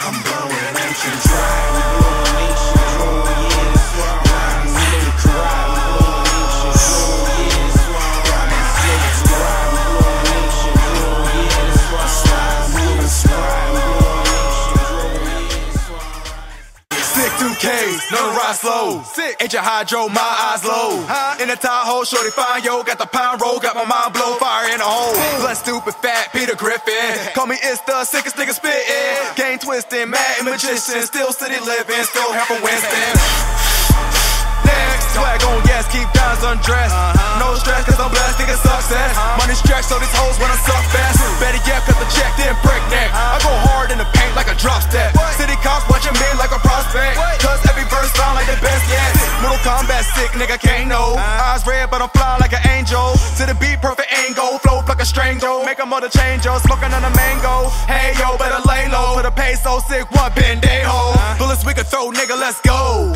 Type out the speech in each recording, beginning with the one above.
I'm blowing ancient dro, 2Ks, no ride slow. Sick. Ain't your hydro, my eyes low. Huh? In the Tahoe, shorty fine, yo. Got the pound roll, got my mind blow, fire in a hole. Blood stupid fat, Peter Griffin. Call me it's the sickest nigga spittin'. Game twisting, mad magician. Still city living, still half a Winston. Next, swag on yes, keep guns undressed. Uh-huh. No stress, cause I'm blessed, nigga success. Uh-huh. Money stretched, so these hoes wanna suck fast. Better yet, cut the check, then break nigga can't know. Uh-huh. Eyes red, but I'm fly like an angel. To the beat, perfect angle. Flow like a stranger. Make a mother change, yo. Smoking on a mango. Hey, yo, better lay low. For the pay so sick, one pendejo. Uh-huh. Bullets we can throw, nigga, let's go.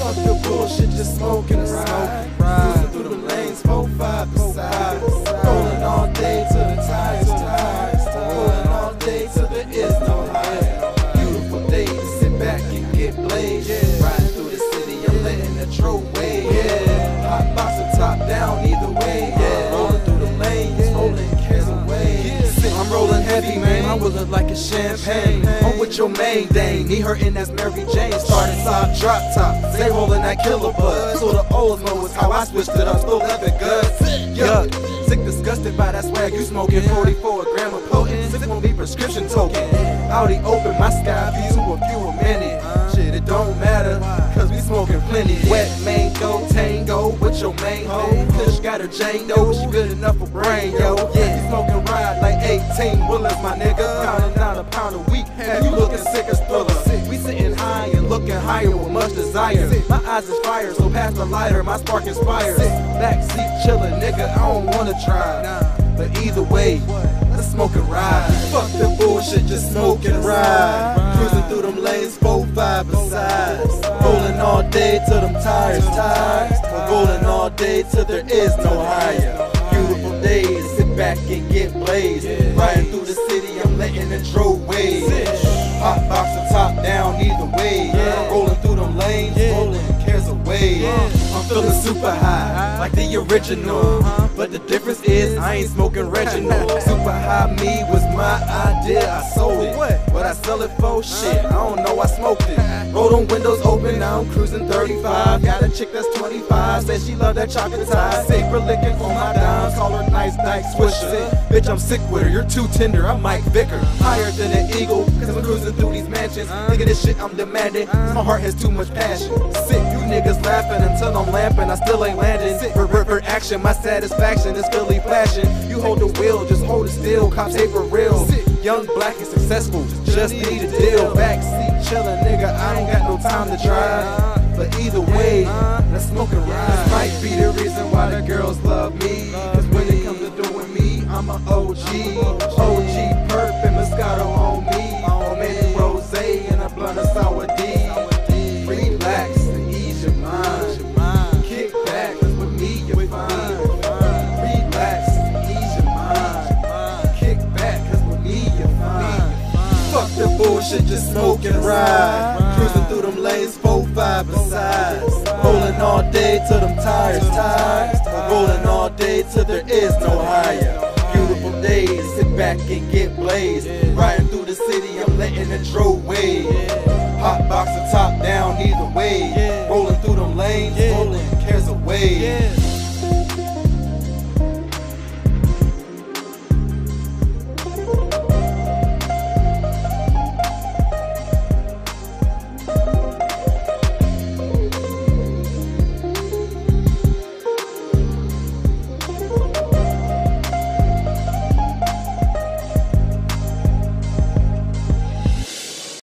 Fuck the bullshit, just smoking and ride. Cruising through them lanes, four, five beside. Rolling all day your main dame. Need her in that's Mary Jane. Starting side drop top. Stay rolling that killer bud. So the old know is how I switched it up. Still loving good. Yuck. Sick, disgusted by that swag you smoking. 44 a gram of potent. Sick won't be prescription token. Audi open my sky views to a few a minute. Shit, it don't matter. Cause we smoking plenty. Wet mango, tango with your main hoe. Kush got her Jane though. She good enough for brain, yo. Yeah, smoking ride like 18 Willis, my nigga. Desire. My eyes is fire, so pass the lighter, my spark inspires. Backseat chillin', nigga, I don't wanna try. But either way, let's smoke and ride. Fuck the bullshit, just smoke and ride. Cruising through them lanes, four, five besides. Rolling all day till them tires tired. Rolling all day till there is no higher. Beautiful days, sit back and get blazed. Riding through the city, I'm letting the drove wave. Hot box and top down either way. Rolling through I'm feeling super high, like the original. But the difference is I ain't smoking Reginald. Super high me was my idea, I sold it. What I sell it for? Shit, I don't know, I smoked it. Roll them windows open, now I'm cruising 35. Got a chick that's 25, says she love that chocolate tie. Saber licking on my dimes, call her nice night swisher. Bitch, I'm sick with her, you're too tender, I'm Mike Vicker. Higher than an eagle, cause I'm cruising through these mansions. Nigga, this shit I'm demanding, 'cause my heart has too much passion. Sick, you niggas laughing until I'm lamping, I still ain't landing. For river action, my satisfaction is Philly flashing. You hold the wheel, just hold it still, cops hate for real. Young, black, and successful, just need a deal. Backseat chillin', nigga, I ain't got no time to drive. But either way, let's smoke and ride. This might be the reason why the girls love me. Cause when it comes to doing me, I'm a OG. Smoke and ride. Cruising through them lanes, four, five besides. Rolling all day till them tires tired. Rolling all day till there is no higher. Beautiful days, sit back and get blazed. Riding through the city, I'm letting the drove wave. Hot box and top down either way. Rolling through them lanes, rolling cares away.